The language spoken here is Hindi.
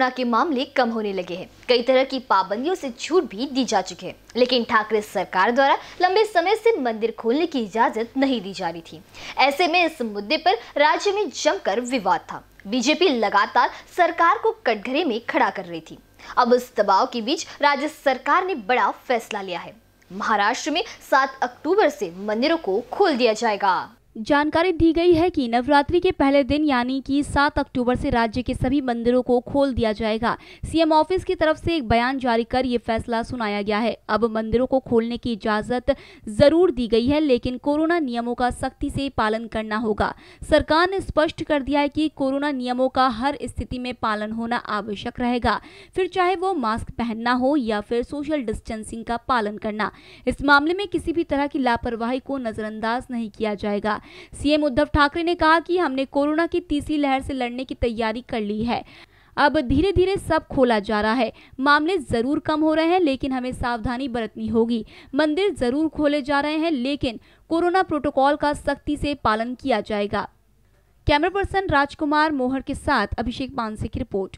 कोरोना के मामले कम होने लगे हैं। कई तरह की पाबंदियों से छूट भी दी जा चुकी है। लेकिन ठाकरे सरकार द्वारा लंबे समय से मंदिर खोलने की इजाज़त नहीं दी जा रही थी। ऐसे में इस मुद्दे पर राज्य में जमकर विवाद था। बीजेपी लगातार सरकार को कटघरे में खड़ा कर रही थी। अब इस दबाव के बीच राज्य सरकार ने बड़ा फैसला लिया है। महाराष्ट्र में 7 अक्टूबर से मंदिरों को खोल दिया जाएगा। जानकारी दी गई है कि नवरात्रि के पहले दिन, यानी कि 7 अक्टूबर से राज्य के सभी मंदिरों को खोल दिया जाएगा। सीएम ऑफ़िस की तरफ़ से एक बयान जारी कर ये फैसला सुनाया गया है। अब मंदिरों को खोलने की इजाज़त ज़रूर दी गई है, लेकिन कोरोना नियमों का सख्ती से पालन करना होगा। सरकार ने स्पष्ट कर दिया है कि कोरोना नियमों का हर स्थिति में पालन होना आवश्यक रहेगा। फिर चाहे वो मास्क पहनना हो या फिर सोशल डिस्टेंसिंग का पालन करना, इस मामले में किसी भी तरह की लापरवाही को नजरअंदाज नहीं किया जाएगा। सीएम उद्धव ठाकरे ने कहा कि हमने कोरोना की तीसरी लहर से लड़ने की तैयारी कर ली है। अब धीरे धीरे सब खोला जा रहा है। मामले ज़रूर कम हो रहे हैं, लेकिन हमें सावधानी बरतनी होगी। मंदिर ज़रूर खोले जा रहे हैं, लेकिन कोरोना प्रोटोकॉल का सख्ती से पालन किया जाएगा। कैमरा पर्सन राजकुमार मोहर के साथ अभिषेक पानसे की रिपोर्ट।